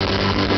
you.